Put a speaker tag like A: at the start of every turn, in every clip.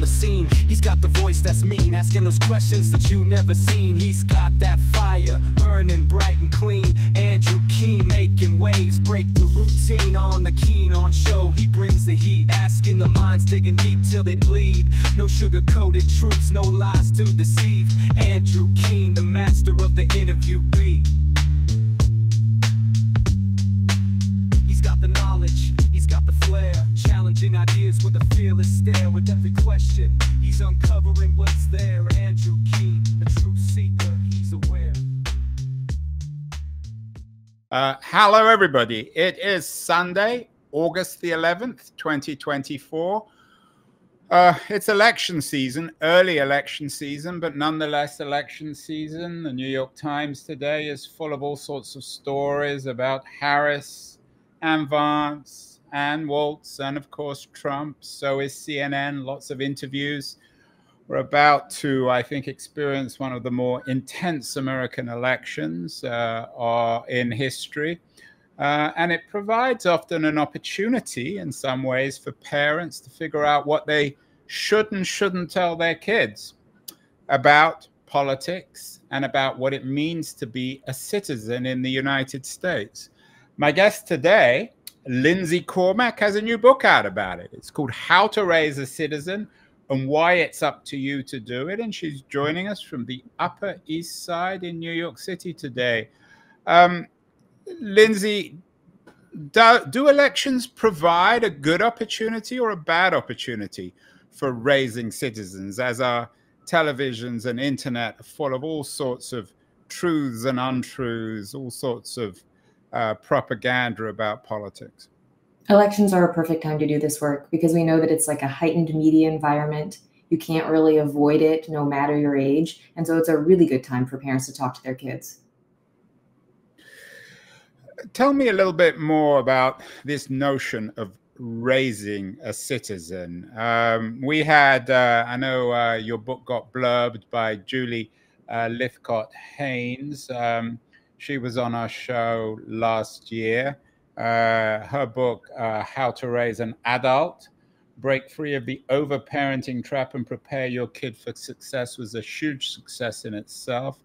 A: the scene. He's got the voice that's mean, asking those questions that you never seen. He's got that fire, burning bright and clean. Andrew Keen making waves, break the routine on the Keen on show. He brings the heat, asking the minds, digging deep till they bleed. No sugar-coated truths, no lies to deceive. Andrew Keen, the master of the interview beat. With a fearless stare. With every question, he's uncovering what's there. Andrew Keen, a truth seeker, he's aware.
B: Uh, hello, everybody. It is Sunday, August the 11th, 2024. Uh, it's election season, early election season, but nonetheless election season. The New York Times today is full of all sorts of stories about Harris and Vance and Walz and, of course, Trump. So is CNN, lots of interviews. We're about to, I think, experience one of the more intense American elections uh, in history. Uh, and it provides often an opportunity in some ways for parents to figure out what they should and shouldn't tell their kids about politics and about what it means to be a citizen in the United States. My guest today, Lindsey Cormack, has a new book out about it. It's called How to Raise a Citizen and Why It's Up to You to Do It. And she's joining us from the Upper East Side in New York City today. Um, Lindsey, do, do, elections provide a good opportunity or a bad opportunity for raising citizens as our televisions and internet are full of all sorts of truths and untruths, all sorts of uh, propaganda about politics?
C: Elections are a perfect time to do this work because we know that it's like a heightened media environment. You can't really avoid it no matter your age. And so it's a really good time for parents to talk to their kids
B: tell me a little bit more about this notion of raising a citizen. Um, we had, uh, I know uh, your book got blurbed by Julie uh, Lythcott Haims. Um, she was on our show last year. Uh, her book, uh, How to Raise an Adult Break Free of the Overparenting Trap and Prepare Your Kid for Success, was a huge success in itself.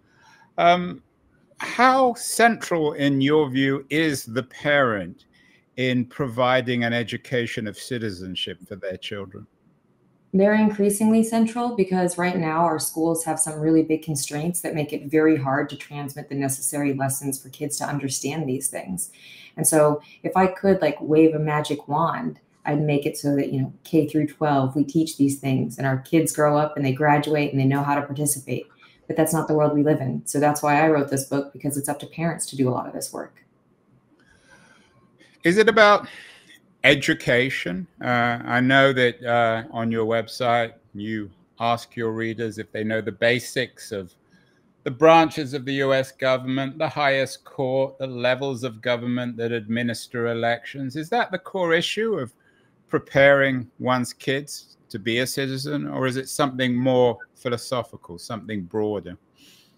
B: Um, how central, in your view, is the parent in providing an education of citizenship for their children?
C: They're increasingly central because right now our schools have some really big constraints that make it very hard to transmit the necessary lessons for kids to understand these things. And so if I could like wave a magic wand, I'd make it so that, you know, K through 12, we teach these things and our kids grow up and they graduate and they know how to participate but that's not the world we live in. So that's why I wrote this book because it's up to parents to do a lot of this work.
B: Is it about education? Uh, I know that uh, on your website you ask your readers if they know the basics of the branches of the US government, the highest court, the levels of government that administer elections. Is that the core issue of preparing one's kids to be a citizen, or is it something more philosophical, something broader?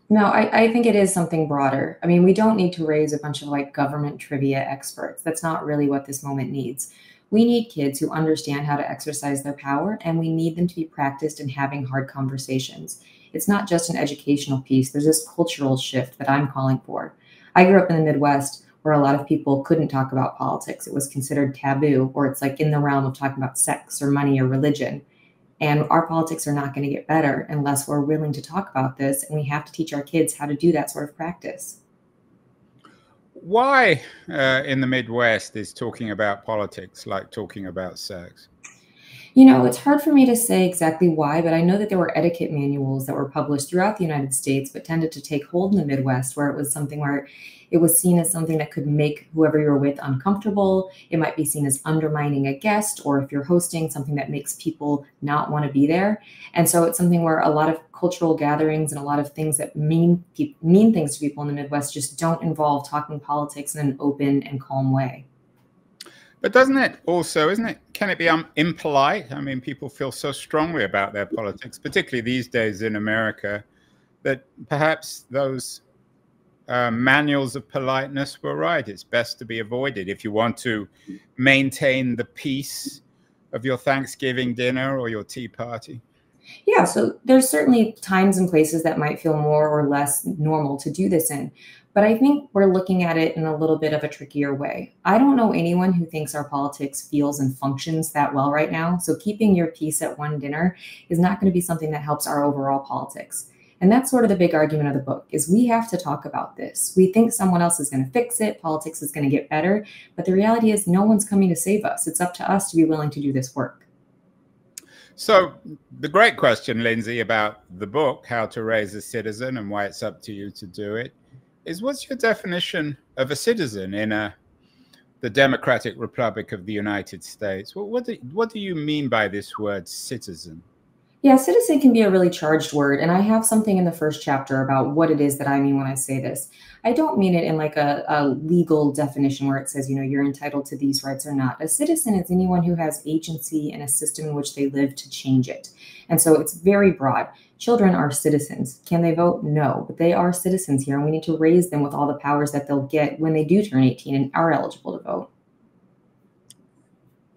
C: No, I, I, think it is something broader. I mean, we don't need to raise a bunch of like government trivia experts. That's not really what this moment needs. We need kids who understand how to exercise their power, and we need them to be practiced in having hard conversations. It's not just an educational piece, there's this cultural shift that I'm calling for. I grew up in the Midwest where a lot of people couldn't talk about politics. It was considered taboo, or it's like in the realm of talking about sex or money or religion. And our politics are not going to get better unless we're willing to talk about this. And we have to teach our kids how to do that sort of practice.
B: Why uh, in the Midwest is talking about politics like talking about sex?
C: You know, it's hard for me to say exactly why, but I know that there were etiquette manuals that were published throughout the United States, but tended to take hold in the Midwest, where it was something where it was seen as something that could make whoever you're with uncomfortable. It might be seen as undermining a guest, or if you're hosting, something that makes people not want to be there. And so it's something where a lot of cultural gatherings and a lot of things that mean mean things to people in the Midwest just don't involve talking politics in an open and calm way.
B: But doesn't it also, isn't it, can it be um, impolite? I mean, people feel so strongly about their politics, particularly these days in America, that perhaps those uh, manuals of politeness were right. It's best to be avoided if you want to maintain the peace of your Thanksgiving dinner or your tea party?
C: Yeah, so there's certainly times and places that might feel more or less normal to do this in. But I think we're looking at it in a little bit of a trickier way. I don't know anyone who thinks our politics feels and functions that well right now. So keeping your peace at one dinner is not going to be something that helps our overall politics. And that's sort of the big argument of the book is we have to talk about this. We think someone else is going to fix it, politics is going to get better, but the reality is no one's coming to save us. It's up to us to be willing to do this work.
B: So, the great question, Lindsey, about the book, How to Raise a Citizen and why it's up to you to do it, is what's your definition of a citizen in a the Democratic Republic of the United States? What, what, do, what do you mean by this word citizen?
C: Yeah, citizen can be a really charged word. And I have something in the first chapter about what it is that I mean when I say this. I don't mean it in like a, a, legal definition where it says, you know, you're entitled to these rights or not. A citizen is anyone who has agency in a system in which they live to change it. And so it's very broad. Children are citizens. Can they vote? No, but they are citizens here, and we need to raise them with all the powers that they'll get when they do turn 18 and are eligible to vote.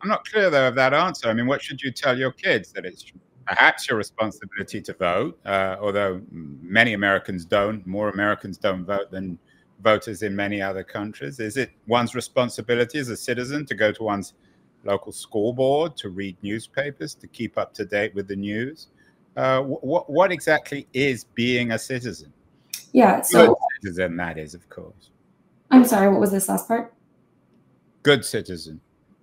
B: I'm not clear though of that answer. I mean, what should you tell your kids that it's perhaps your responsibility to vote, uh, although many Americans don't. More Americans don't vote than voters in many other countries. Is it one's responsibility as a citizen to go to one's local school board, to read newspapers, to keep up to date with the news? Uh, what, what exactly is being a citizen?
C: Yeah, so
B: good citizen that is, of course.
C: I'm sorry, what was this last part?
B: Good citizen.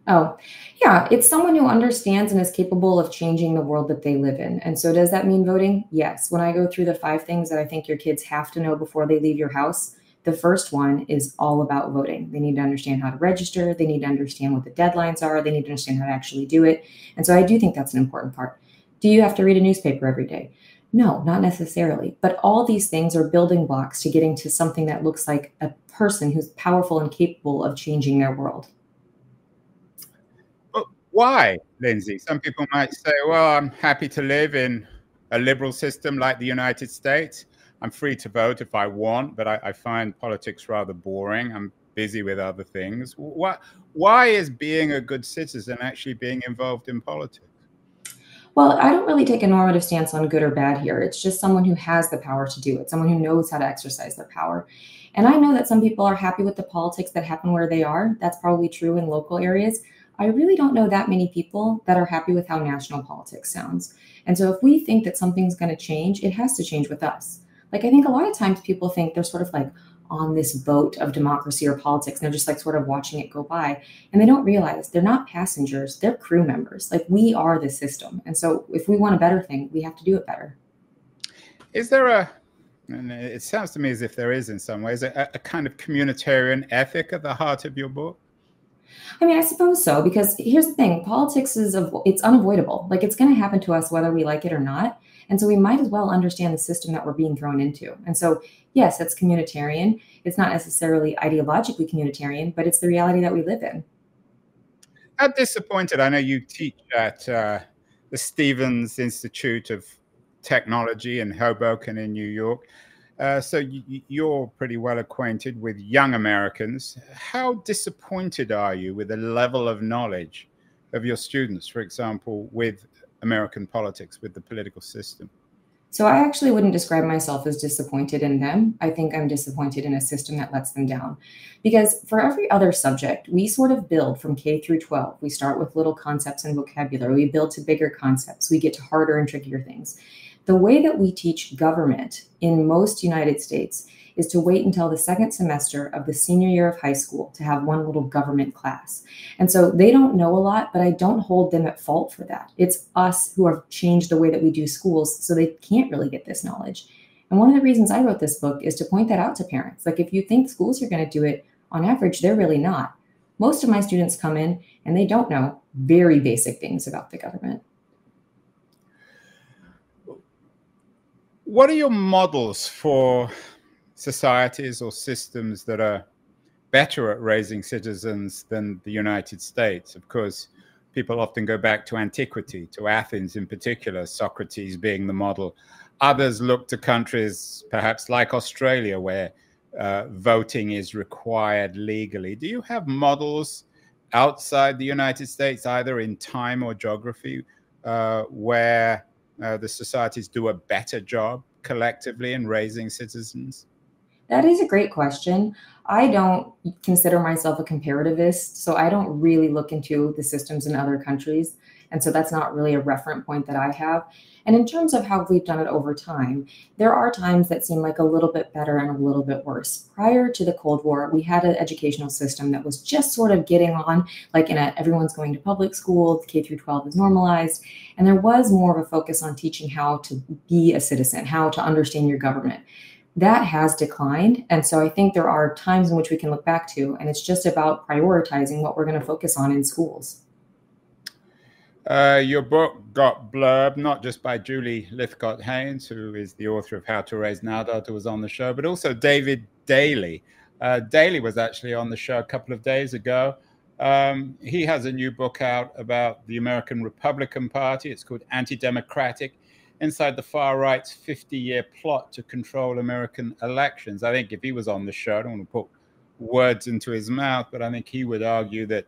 C: Oh, yeah. It's someone who understands and is capable of changing the world that they live in. And so, does that mean voting? Yes. When I go through the five things that I think your kids have to know before they leave your house, the first one is all about voting. They need to understand how to register, they need to understand what the deadlines are, they need to understand how to actually do it. And so, I do think that's an important part. Do you have to read a newspaper every day? No, not necessarily. But all these things are building blocks to getting to something that looks like a person who's powerful and capable of changing their world
B: why, Lindsey? Some people might say, well, I'm happy to live in a liberal system like the United States. I'm free to vote if I want, but I, I find politics rather boring. I'm busy with other things. Why, why is being a good citizen actually being involved in politics?
C: Well, I don't really take a normative stance on good or bad here. It's just someone who has the power to do it, someone who knows how to exercise their power. And I know that some people are happy with the politics that happen where they are. That's probably true in local areas. I really don't know that many people that are happy with how national politics sounds. And so if we think that something's going to change, it has to change with us. Like I think a lot of times people think they're sort of like on this boat of democracy or politics and they're just like sort of watching it go by and they don't realize they're not passengers, they're crew members. Like we are the system. And so if we want a better thing, we have to do it better.
B: Is there a and it sounds to me as if there is in some ways a, a kind of communitarian ethic at the heart of your book
C: I mean, I suppose so, because here's the thing politics is, of it's unavoidable. Like it's going to happen to us whether we like it or not. And so we might as well understand the system that we're being thrown into. And so, yes, it's communitarian. It's not necessarily ideologically communitarian, but it's the reality that we live in.
B: How disappointed? I know you teach at uh, the Stevens Institute of Technology in Hoboken in New York. Uh, so you're pretty well acquainted with young Americans. How disappointed are you with the level of knowledge of your students, for example, with American politics, with the political system?
C: So I actually wouldn't describe myself as disappointed in them. I think I'm disappointed in a system that lets them down. Because for every other subject, we sort of build from K through 12. We start with little concepts and vocabulary. We build to bigger concepts. We get to harder and trickier things. The way that we teach government in most United States is to wait until the second semester of the senior year of high school to have one little government class. And so they don't know a lot, but I don't hold them at fault for that. It's us who have changed the way that we do schools so they can't really get this knowledge. And one of the reasons I wrote this book is to point that out to parents. Like if you think schools are going to do it, on average, they're really not. Most of my students come in and they don't know very basic things about the government.
B: What are your models for societies or systems that are better at raising citizens than the United States? Of course, people often go back to antiquity, to Athens in particular, Socrates being the model. Others look to countries perhaps like Australia, where uh, voting is required legally. Do you have models outside the United States, either in time or geography, uh, where uh, the societies do a better job collectively in raising citizens?
C: That is a great question. I don't consider myself a comparativist, so I don't really look into the systems in other countries. And so that's not really a referent point that I have. And in terms of how we've done it over time, there are times that seem like a little bit better and a little bit worse. Prior to the Cold War, we had an educational system that was just sort of getting on, like in a everyone's going to public school, K through 12 is normalized. And there was more of a focus on teaching how to be a citizen, how to understand your government that has declined. And so I think there are times in which we can look back to, and it's just about prioritizing what we're going to focus on in schools.
B: Uh, your book got blurb not just by Julie Lythcott Haims, who is the author of How to Raise an Adult, who was on the show, but also David Daley. Uh, Daley was actually on the show a couple of days ago. Um, he has a new book out about the American Republican Party. It's called Anti Democratic inside the far right's 50 year plot to control American elections. I think if he was on the show, I don't want to put words into his mouth, but I think he would argue that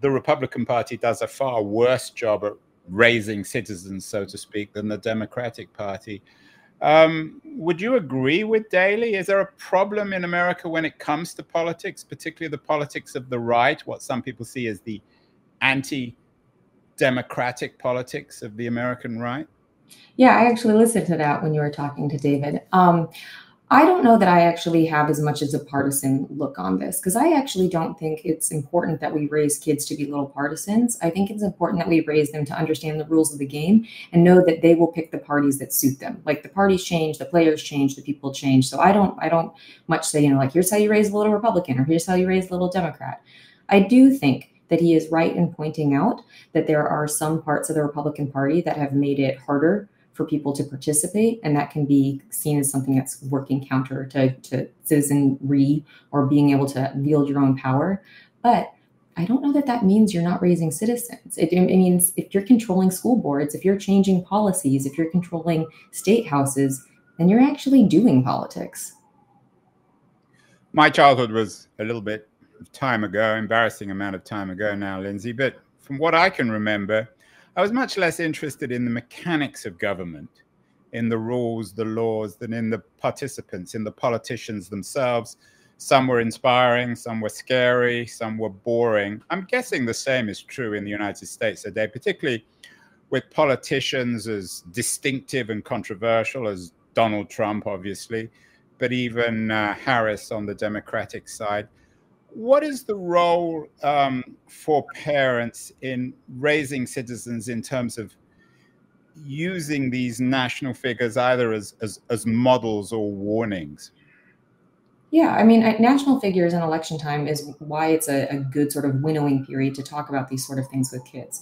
B: the Republican Party does a far worse job at raising citizens, so to speak, than the Democratic Party. Um, would you agree with Daley? Is there a problem in America when it comes to politics, particularly the politics of the right, what some people see as the anti democratic politics of the American right?
C: Yeah, I actually listened to that when you were talking to David. Um, I don't know that I actually have as much as a partisan look on this because I actually don't think it's important that we raise kids to be little partisans. I think it's important that we raise them to understand the rules of the game and know that they will pick the parties that suit them. Like the parties change, the players change, the people change. So I don't I don't much say, you know, like here's how you raise a little Republican or here's how you raise a little Democrat. I do think that he is right in pointing out that there are some parts of the Republican Party that have made it harder for people to participate, and that can be seen as something that's working counter to, to citizenry or being able to wield your own power. But I don't know that that means you're not raising citizens. It, it, means if you're controlling school boards, if you're changing policies, if you're controlling state houses, then you're actually doing politics.
B: My childhood was a little bit time ago, embarrassing amount of time ago now, Lindsey. But from what I can remember, I was much less interested in the mechanics of government, in the rules, the laws, than in the participants, in the politicians themselves. Some were inspiring, some were scary, some were boring. I'm guessing the same is true in the United States today, particularly with politicians as distinctive and controversial as Donald Trump, obviously, but even uh, Harris on the Democratic side what is the role um, for parents in raising citizens in terms of using these national figures either as, as, as models or warnings?
C: Yeah, I mean, national figures in election time is why it's a, a, good sort of winnowing period to talk about these sort of things with kids.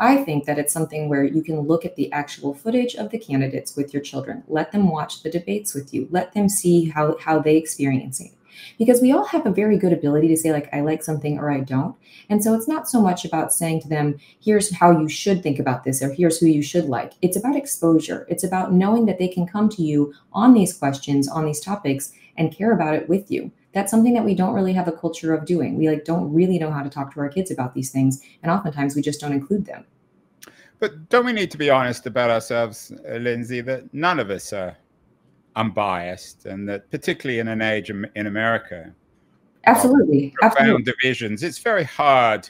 C: I think that it's something where you can look at the actual footage of the candidates with your children. Let them watch the debates with you. Let them see how, how they experience it because we all have a very good ability to say like i like something or i don't. And so it's not so much about saying to them here's how you should think about this or here's who you should like. It's about exposure. It's about knowing that they can come to you on these questions on these topics and care about it with you. That's something that we don't really have a culture of doing. We like don't really know how to talk to our kids about these things and oftentimes we just don't include them.
B: But don't we need to be honest about ourselves, Lindsey, that none of us are unbiased, and that particularly in an age in America,
C: absolutely,
B: profound divisions, it's very hard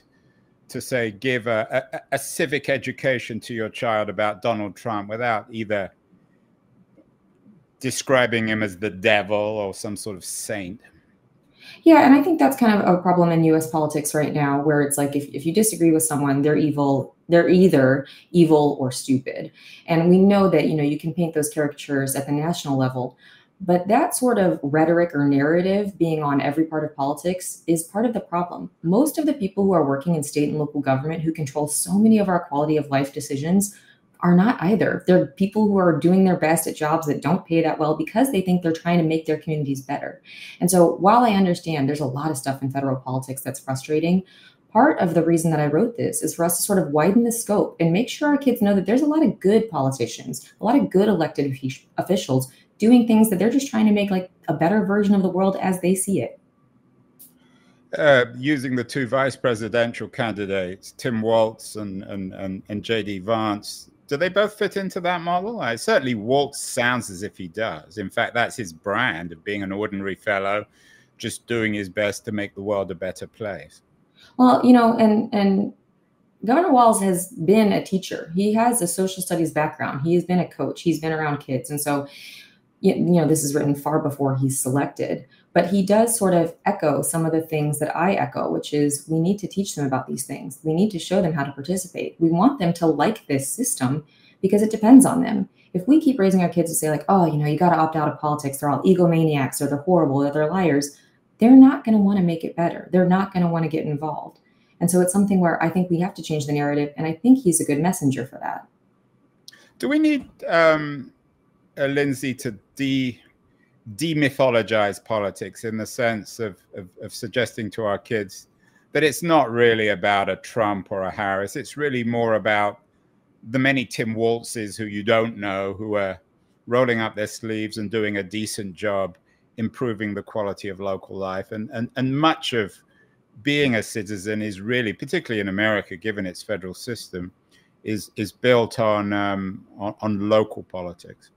B: to say give a, a, a, civic education to your child about Donald Trump without either describing him as the devil or some sort of saint.
C: Yeah, and I think that's kind of a problem in US politics right now, where it's like if, if you disagree with someone, they're evil, they're either evil or stupid. And we know that, you know, you can paint those caricatures at the national level, but that sort of rhetoric or narrative being on every part of politics is part of the problem. Most of the people who are working in state and local government who control so many of our quality of life decisions are not either. They're people who are doing their best at jobs that don't pay that well because they think they're trying to make their communities better. And so while I understand there's a lot of stuff in federal politics that's frustrating, part of the reason that I wrote this is for us to sort of widen the scope and make sure our kids know that there's a lot of good politicians, a lot of good elected officials doing things that they're just trying to make like a better version of the world as they see it.
B: uh, using the two vice presidential candidates, Tim Walz and, and, and, and J.D. Vance, do they both fit into that model? I certainly, Walz sounds as if he does. In fact, that's his brand of being an ordinary fellow, just doing his best to make the world a better place.
C: Well, you know, and and Governor Walz has been a teacher. He has a social studies background. He has been a coach. He's been around kids, and so you know this is written far before he's selected. But he does sort of echo some of the things that I echo, which is we need to teach them about these things. We need to show them how to participate. We want them to like this system because it depends on them. If we keep raising our kids to say like, oh, you know, you got to opt out of politics. They're all egomaniacs or they're horrible or they're liars. They're not going to want to make it better. They're not going to want to get involved. And so it's something where I think we have to change the narrative. And I think he's a good messenger for that.
B: Do we need um, a Lindsey to de demythologize politics in the sense of, of, of suggesting to our kids that it's not really about a Trump or a Harris. It's really more about the many Tim Walzes who you don't know who are rolling up their sleeves and doing a decent job improving the quality of local life. And, and, and much of being a citizen is really, particularly in America, given its federal system, is is built on um, on, on, local politics.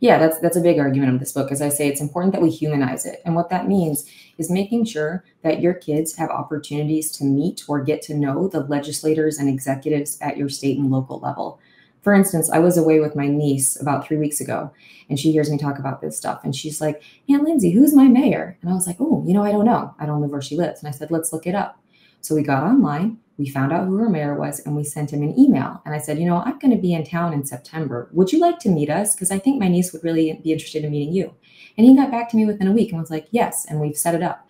C: Yeah, that's that's a big argument of this book. As I say, it's important that we humanize it, and what that means is making sure that your kids have opportunities to meet or get to know the legislators and executives at your state and local level. For instance, I was away with my niece about three weeks ago, and she hears me talk about this stuff. And she's like, Aunt Lindsey, who's my mayor? And I was like, oh, you know, I don't know. I don't live where she lives. And I said, let's look it up. So we got online, we found out who her mayor was, and we sent him an email. And I said, you know, I'm going to be in town in September. Would you like to meet us? Because I think my niece would really be interested in meeting you. And he got back to me within a week and was like, yes. And we've set it up.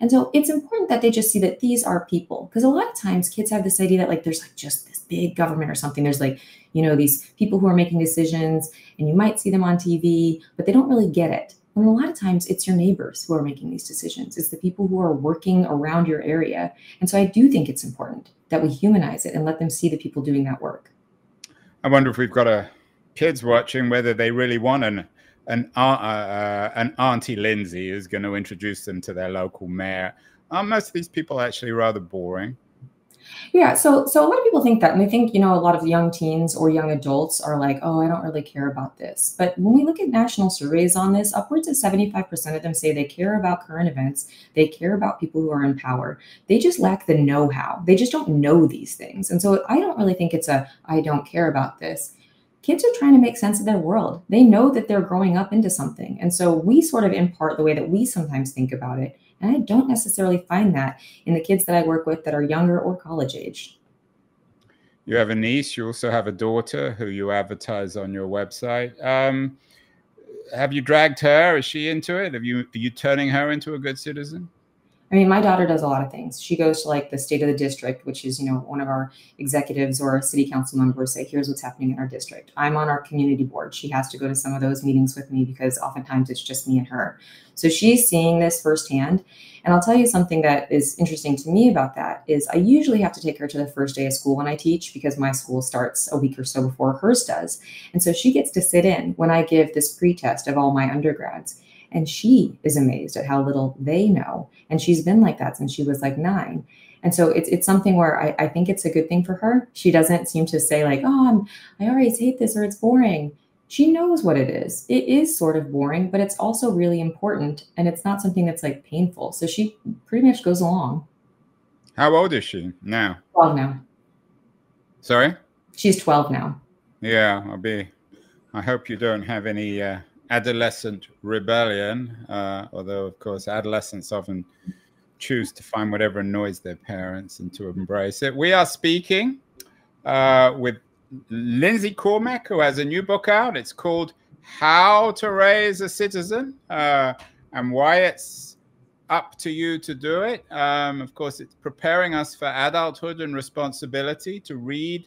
C: And so it's important that they just see that these are people. Because a lot of times kids have this idea that like there's like just this big government or something. There's like, you know, these people who are making decisions and you might see them on TV, but they don't really get it. And a lot of times it's your neighbors who are making these decisions. It's the people who are working around your area. And so I do think it's important that we humanize it and let them see the people doing that work.
B: I wonder if we've got a kids watching whether they really want an an, uh, uh, an auntie Lindsey who's going to introduce them to their local mayor. Are most of these people actually rather boring?
C: Yeah, so so a lot of people think that, and they think you know a lot of young teens or young adults are like, oh, I don't really care about this. But when we look at national surveys on this, upwards of seventy five percent of them say they care about current events, they care about people who are in power. They just lack the know how. They just don't know these things, and so I don't really think it's a I don't care about this. Kids are trying to make sense of their world. They know that they're growing up into something, and so we sort of impart the way that we sometimes think about it and I don't necessarily find that in the kids that I work with that are younger or college age.
B: You have a niece, you also have a daughter who you advertise on your website. Um, have you dragged her? Is she into it? Have you are you turning her into a good citizen?
C: I mean, my daughter does a lot of things. She goes to like the state of the district, which is, you know, one of our executives or city council members say, here's what's happening in our district. I'm on our community board. She has to go to some of those meetings with me because oftentimes it's just me and her. So she's seeing this firsthand. And I'll tell you something that is interesting to me about that is I usually have to take her to the first day of school when I teach because my school starts a week or so before hers does. And so she gets to sit in when I give this pretest of all my undergrads. And she is amazed at how little they know. And she's been like that since she was like nine. And so it's it's something where I, I think it's a good thing for her. She doesn't seem to say like, oh, I'm, I always hate this or it's boring. She knows what it is. It is sort of boring, but it's also really important, and it's not something that's like painful. So she pretty much goes along.
B: How old is she now?
C: Twelve now.
B: Sorry.
C: She's twelve now.
B: Yeah, I'll be. I hope you don't have any uh, adolescent rebellion, uh, although, of course, adolescents often choose to find whatever annoys their parents and to embrace it. We are speaking uh, with Lindsey Cormack, who has a new book out. It's called How to Raise a Citizen uh, and why it's up to you to do it. Um, of course, it's preparing us for adulthood and responsibility to read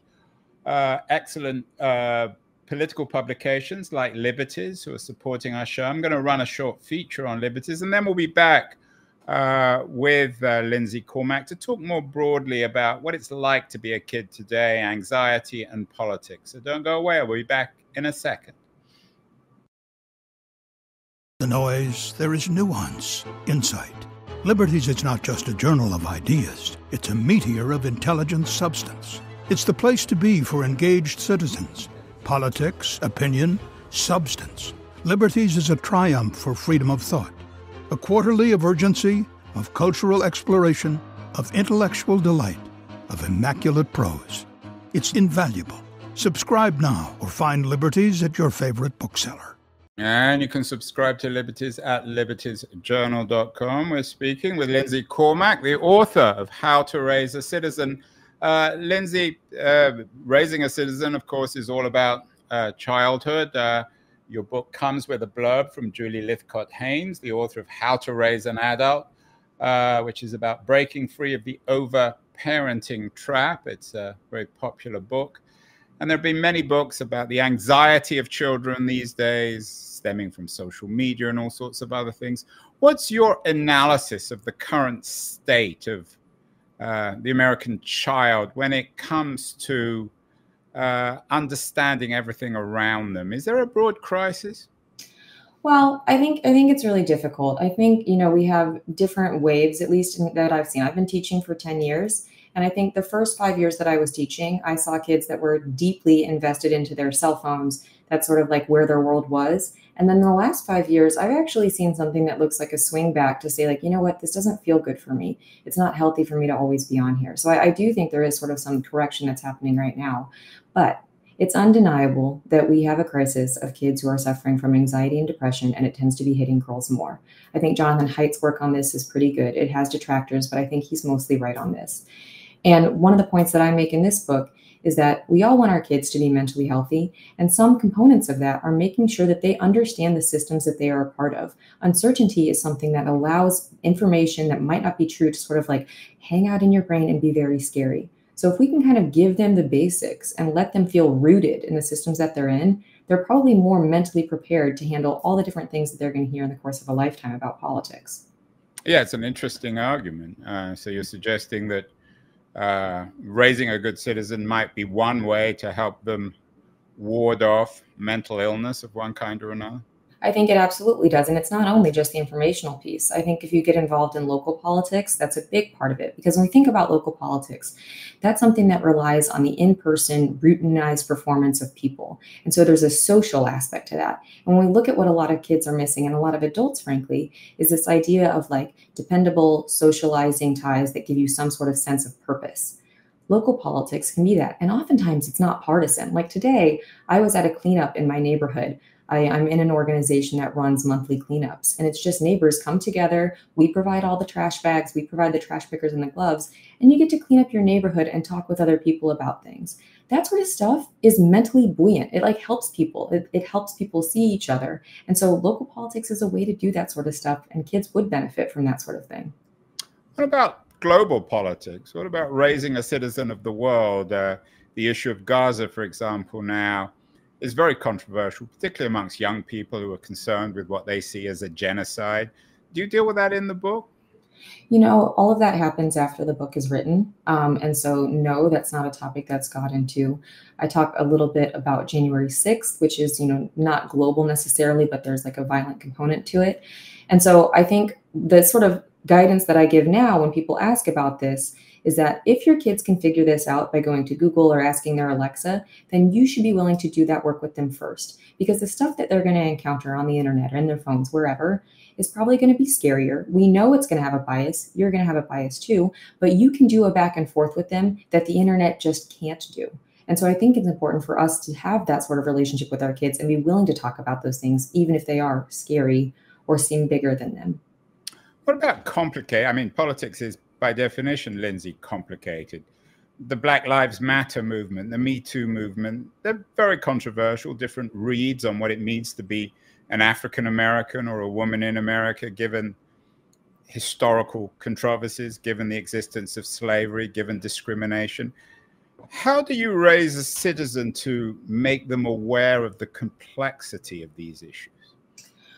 B: uh, excellent uh, political publications like Liberties, who are supporting our show. I'm going to run a short feature on Liberties, and then we'll be back uh, with uh, Lindsey Cormack to talk more broadly about what it's like to be a kid today, anxiety, and politics. So don't go away. We'll be back in a second.
D: The noise, there is nuance, insight Liberties is not just a journal of ideas, it's a meteor of intelligent substance. It's the place to be for engaged citizens. Politics, opinion, substance. Liberties is a triumph for freedom of thought, a quarterly of urgency, of cultural exploration, of intellectual delight, of immaculate prose. It's invaluable. Subscribe now or find Liberties at your favorite bookseller.
B: And you can subscribe to Liberties at libertiesjournal.com. We're speaking with Lindsey Cormack, the author of How to Raise a Citizen. Uh, Lindsey, uh, raising a citizen, of course, is all about uh, childhood. Uh, your book comes with a blurb from Julie Lythcott Haims, the author of How to Raise an Adult, uh, which is about breaking free of the over parenting trap. It's a very popular book. And there have been many books about the anxiety of children these days, stemming from social media and all sorts of other things. What's your analysis of the current state of uh, the American child when it comes to uh, understanding everything around them? Is there a broad crisis?
C: Well, I think I think it's really difficult. I think you know we have different waves, at least that I've seen. I've been teaching for ten years, and I think the first five years that I was teaching, I saw kids that were deeply invested into their cell phones. That's sort of like where their world was. And then in the last five years, I've actually seen something that looks like a swing back to say, like, you know what, this doesn't feel good for me. It's not healthy for me to always be on here. So I, I do think there is sort of some correction that's happening right now. But it's undeniable that we have a crisis of kids who are suffering from anxiety and depression, and it tends to be hitting girls more. I think Jonathan Haidt's work on this is pretty good. It has detractors, but I think he's mostly right on this. And one of the points that I make in this book is that we all want our kids to be mentally healthy, and some components of that are making sure that they understand the systems that they are a part of. Uncertainty is something that allows information that might not be true to sort of like hang out in your brain and be very scary. So if we can kind of give them the basics and let them feel rooted in the systems that they're in, they're probably more mentally prepared to handle all the different things that they're going to hear in the course of a lifetime about politics.
B: Yeah, it's an interesting argument. Uh, so you're suggesting that uh, raising a good citizen might be one way to help them ward off mental illness of one kind or another?
C: I think it absolutely does. And it's not only just the informational piece. I think if you get involved in local politics, that's a big part of it. Because when we think about local politics, that's something that relies on the in person, routinized performance of people. And so there's a social aspect to that. And when we look at what a lot of kids are missing, and a lot of adults, frankly, is this idea of like dependable socializing ties that give you some sort of sense of purpose local politics can be that. And oftentimes it's not partisan. Like today, I was at a cleanup in my neighborhood I, am in an organization that runs monthly cleanups, and it's just neighbors come together. We provide all the trash bags, we provide the trash pickers and the gloves, and you get to clean up your neighborhood and talk with other people about things. That sort of stuff is mentally buoyant. It like helps people. It, it helps people see each other, and so local politics is a way to do that sort of stuff, and kids would benefit from that sort of thing.
B: What about global politics? What about raising a citizen of the world? Uh, the issue of Gaza, for example, now is very controversial, particularly amongst young people who are concerned with what they see as a genocide. Do you deal with that in the book?
C: You know, all of that happens after the book is written. Um, and so, no, that's not a topic that's got into. I talk a little bit about January 6th, which is, you know, not global necessarily, but there's like a violent component to it. And so, I think the sort of guidance that I give now when people ask about this is that if your kids can figure this out by going to Google or asking their Alexa, then you should be willing to do that work with them first. Because the stuff that they're going to encounter on the internet or in their phones, wherever, is probably going to be scarier. We know it's going to have a bias. You're going to have a bias too, but you can do a back and forth with them that the internet just can't do. And so I think it's important for us to have that sort of relationship with our kids and be willing to talk about those things, even if they are scary or seem bigger than them.
B: What about complicate? I mean, politics is by definition, Lindsey, complicated. The Black Lives Matter movement, the Me Too movement, they're very controversial, different reads on what it means to be an African American or a woman in America, given historical controversies, given the existence of slavery, given discrimination. How do you raise a citizen to make them aware of the complexity of these issues?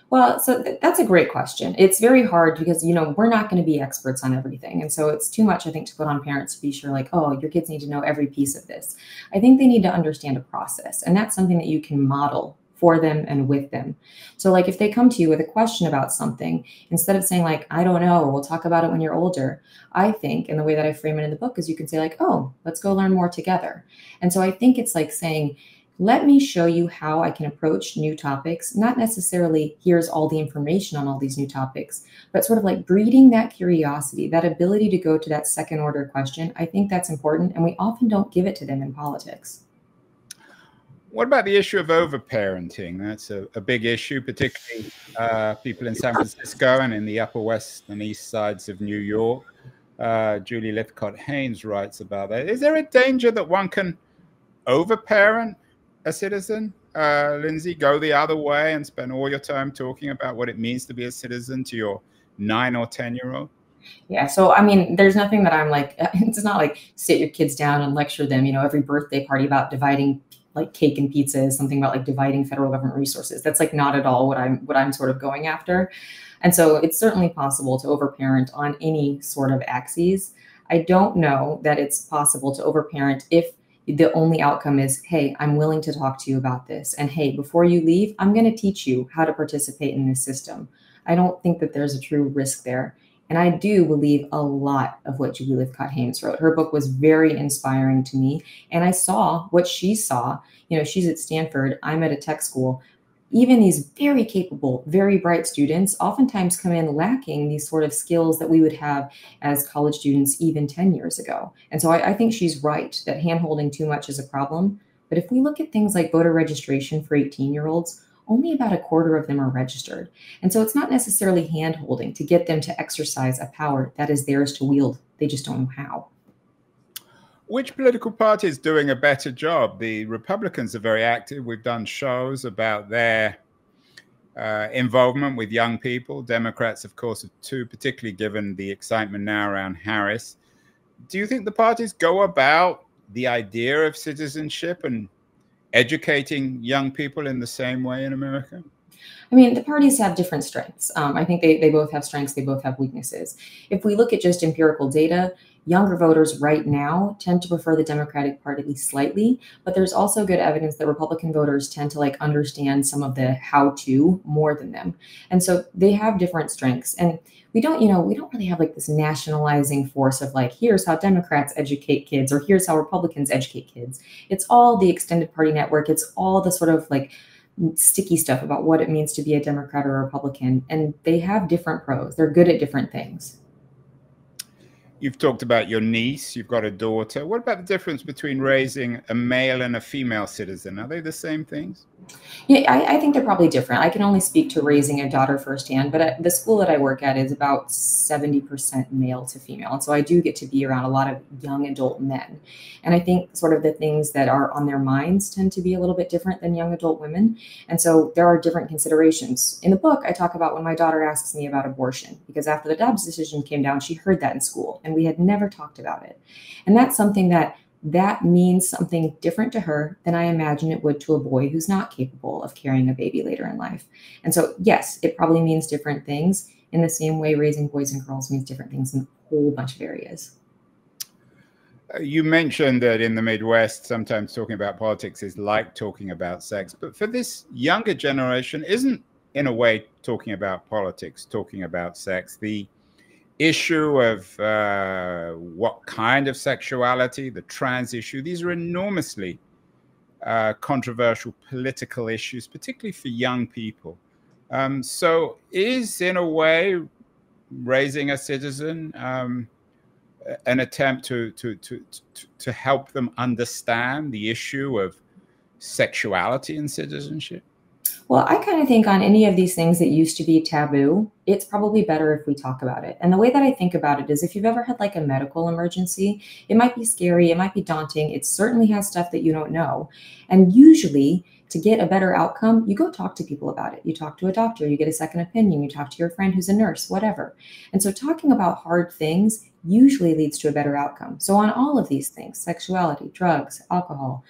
C: Well, so th- that's a great question. It's very hard because, you know, we're not going to be experts on everything. And so it's too much, I think, to put on parents to be sure, like, oh, your kids need to know every piece of this. I think they need to understand a process. And that's something that you can model for them and with them. So like if they come to you with a question about something, instead of saying like, I don't know, we'll talk about it when you're older, I think, and the way that I frame it in the book is you can say like, oh, let's go learn more together. And so I think it's like saying, let me show you how I can approach new topics, not necessarily here's all the information on all these new topics, but sort of like breeding that curiosity, that ability to go to that second order question. I think that's important. And we often don't give it to them in politics.
B: What about the issue of overparenting? That's a, a big issue, particularly uh, people in San Francisco and in the upper west and east sides of New York. Uh, Julie Lythcott Haims writes about that. Is there a danger that one can overparent a citizen? Uh, Lindsey, go the other way and spend all your time talking about what it means to be a citizen to your nine or 10 year old?
C: Yeah. So, I mean, there's nothing that I'm like, it's not like sit your kids down and lecture them, you know, every birthday party about dividing like cake and pizza is something about like dividing federal government resources. That's like not at all what I'm what I'm sort of going after. And so it's certainly possible to overparent on any sort of axes. I don't know that it's possible to overparent if the only outcome is, hey, I'm willing to talk to you about this. And hey, before you leave, I'm going to teach you how to participate in this system. I don't think that there's a true risk there. And I do believe a lot of what Julie Lythcott Haims wrote. Her book was very inspiring to me. And I saw what she saw. You know, she's at Stanford, I'm at a tech school. Even these very capable, very bright students oftentimes come in lacking these sort of skills that we would have as college students even 10 years ago. And so I, I think she's right that handholding too much is a problem. But if we look at things like voter registration for 18 year olds, only about a quarter of them are registered. And so it's not necessarily handholding to get them to exercise a power that is theirs to wield. They just don't know how.
B: Which political party is doing a better job? The Republicans are very active. We've done shows about their uh, involvement with young people. Democrats, of course, are too, particularly given the excitement now around Harris. Do you think the parties go about the idea of citizenship and educating young people in the same way in America?
C: I mean, the parties have different strengths. Um, I think they, they both have strengths, they both have weaknesses. If we look at just empirical data, younger voters right now tend to prefer the Democratic Party at least slightly, but there's also good evidence that Republican voters tend to like understand some of the how to more than them. And so they have different strengths. And we don't, you know, we don't really have like this nationalizing force of like, here's how Democrats educate kids or here's how Republicans educate kids. It's all the extended party network. It's all the sort of like sticky stuff about what it means to be a Democrat or a Republican. And they have different pros. They're good at different things.
B: You've talked about your niece, you've got a daughter. What about the difference between raising a male and a female citizen? Are they the same things?
C: Yeah, I, I think they're probably different. I can only speak to raising a daughter firsthand, but uh, the school that I work at is about 70% male to female. And so I do get to be around a lot of young adult men. And I think sort of the things that are on their minds tend to be a little bit different than young adult women. And so there are different considerations. In the book, I talk about when my daughter asks me about abortion, because after the Dobbs decision came down, she heard that in school and we had never talked about it. And that's something that that means something different to her than I imagine it would to a boy who's not capable of carrying a baby later in life. And so, yes, it probably means different things in the same way raising boys and girls means different things in a whole bunch of areas.
B: Uh, you mentioned that in the Midwest, sometimes talking about politics is like talking about sex. But for this younger generation, isn't in a way talking about politics, talking about sex? The issue of uh, what kind of sexuality, the trans issue, these are enormously uh, controversial political issues, particularly for young people. Um, so, is in a way raising a citizen um, an attempt to, to, to, to, to help them understand the issue of sexuality and citizenship?
C: Well, I kind of think on any of these things that used to be taboo, it's probably better if we talk about it. And the way that I think about it is if you've ever had like a medical emergency, it might be scary, it might be daunting, it certainly has stuff that you don't know. And usually, to get a better outcome, you go talk to people about it. You talk to a doctor, you get a second opinion, you talk to your friend who's a nurse, whatever. And so, talking about hard things usually leads to a better outcome. So, on all of these things sexuality, drugs, alcohol,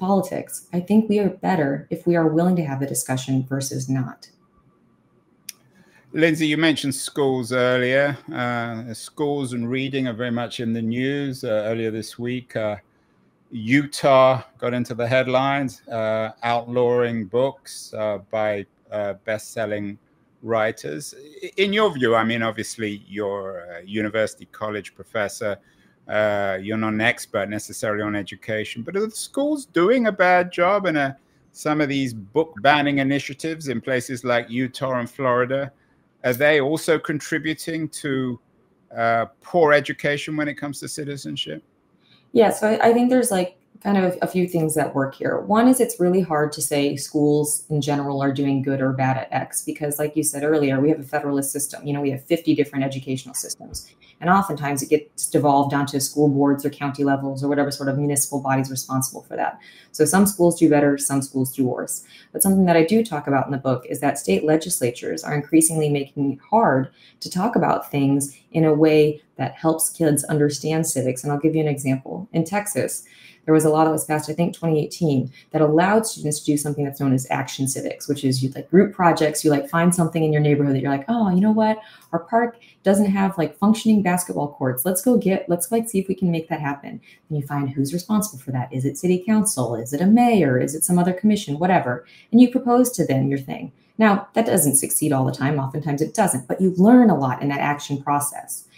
C: politics, I think we are better if we are willing to have the discussion versus not.
B: Lindsey, you mentioned schools earlier. Uh, schools and reading are very much in the news. Uh, earlier this week, uh, Utah got into the headlines, uh, outlawing books uh, by uh, best-selling writers. In your view, I mean, obviously you're a university college professor. Uh, you're not an expert necessarily on education, but are the schools doing a bad job? And some of these book banning initiatives in places like Utah and Florida, are they also contributing to uh, poor education when it comes to citizenship?
C: Yeah, so I, I think there's like kind of a few things that work here. One is it's really hard to say schools in general are doing good or bad at X because, like you said earlier, we have a federalist system. You know, we have 50 different educational systems. And oftentimes it gets devolved down to school boards or county levels or whatever sort of municipal bodies responsible for that. So some schools do better, some schools do worse. But something that I do talk about in the book is that state legislatures are increasingly making it hard to talk about things in a way that helps kids understand civics. And I'll give you an example. In Texas, there was a law that was passed, I think 2018, that allowed students to do something that's known as action civics, which is you like group projects, you like find something in your neighborhood that you're like, oh, you know what? Our park doesn't have like functioning basketball courts. Let's go get, let's like see if we can make that happen. And you find who's responsible for that. Is it city council? Is it a mayor? Is it some other commission? Whatever. And you propose to them your thing. Now, that doesn't succeed all the time. Oftentimes it doesn't, but you learn a lot in that action process.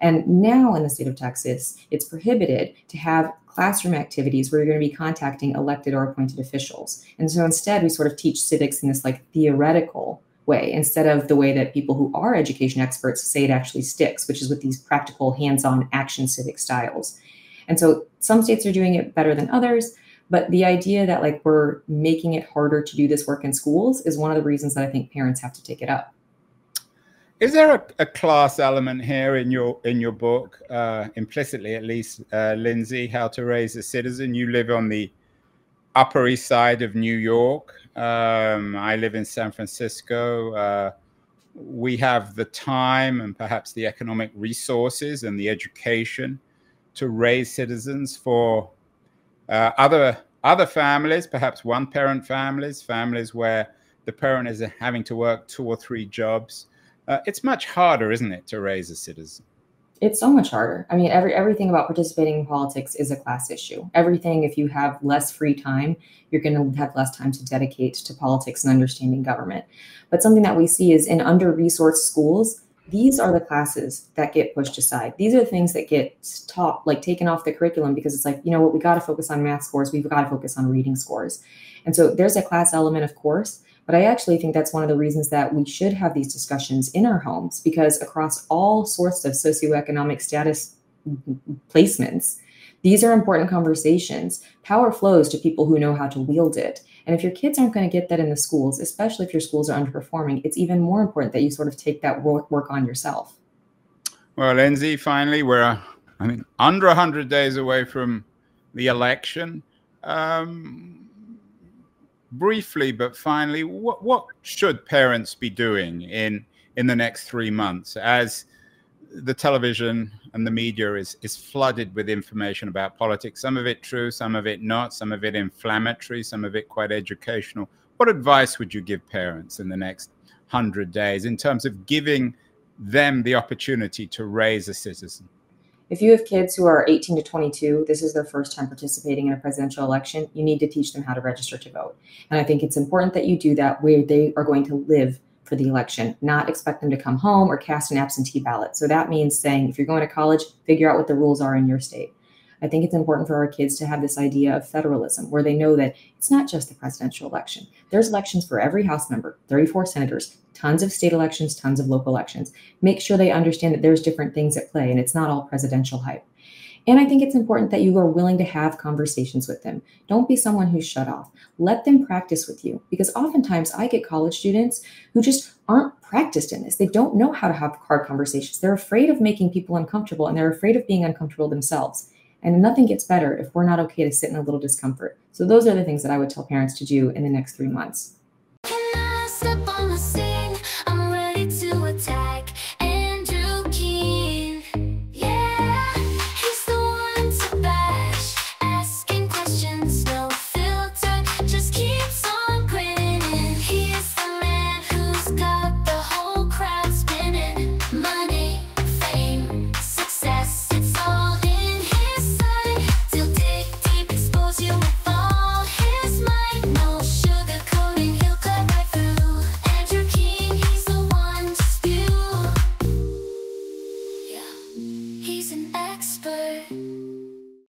C: And now in the state of Texas, it's prohibited to have classroom activities where you're going to be contacting elected or appointed officials. And so instead, we sort of teach civics in this like theoretical way instead of the way that people who are education experts say it actually sticks, which is with these practical hands on action civic styles. And so some states are doing it better than others. But the idea that like we're making it harder to do this work in schools is one of the reasons that I think parents have to take it up.
B: Is there a, a, class element here in your in your book, uh, implicitly at least, uh, Lindsey? How to raise a citizen? You live on the Upper East Side of New York. Um, I live in San Francisco. Uh, we have the time and perhaps the economic resources and the education to raise citizens for uh, other other families, perhaps one parent families, families where the parent is having to work two or three jobs uh, it's much harder, isn't it, to raise a citizen?
C: It's so much harder. I mean, every everything about participating in politics is a class issue. Everything, if you have less free time, you're going to have less time to dedicate to politics and understanding government. But something that we see is in under-resourced schools, these are the classes that get pushed aside. These are the things that get taught, like taken off the curriculum because it's like, you know what, we got to focus on math scores, we've got to focus on reading scores. And so there's a class element, of course, but I actually think that's one of the reasons that we should have these discussions in our homes because across all sorts of socioeconomic status placements, these are important conversations. Power flows to people who know how to wield it. And if your kids aren't going to get that in the schools, especially if your schools are underperforming, it's even more important that you sort of take that work, work on yourself.
B: Well, Lindsey, finally, we're I mean under 100 days away from the election. Um, briefly, but finally, what, what should parents be doing in in the next three months as the television and the media is is flooded with information about politics? Some of it true, some of it not, some of it inflammatory, some of it quite educational. What advice would you give parents in the next hundred days in terms of giving them the opportunity to raise a citizen?
C: If you have kids who are 18 to 22, this is their first time participating in a presidential election, you need to teach them how to register to vote. And I think it's important that you do that where they are going to live for the election, not expect them to come home or cast an absentee ballot. So that means saying if you're going to college, figure out what the rules are in your state. I think it's important for our kids to have this idea of federalism where they know that it's not just the presidential election. There's elections for every House member, 34 senators, tons of state elections, tons of local elections. Make sure they understand that there's different things at play and it's not all presidential hype. And I think it's important that you are willing to have conversations with them. Don't be someone who's shut off. Let them practice with you because oftentimes I get college students who just aren't practiced in this. They don't know how to have hard conversations. They're afraid of making people uncomfortable and they're afraid of being uncomfortable themselves. And nothing gets better if we're not okay to sit in a little discomfort. So, those are the things that I would tell parents to do in the next three months.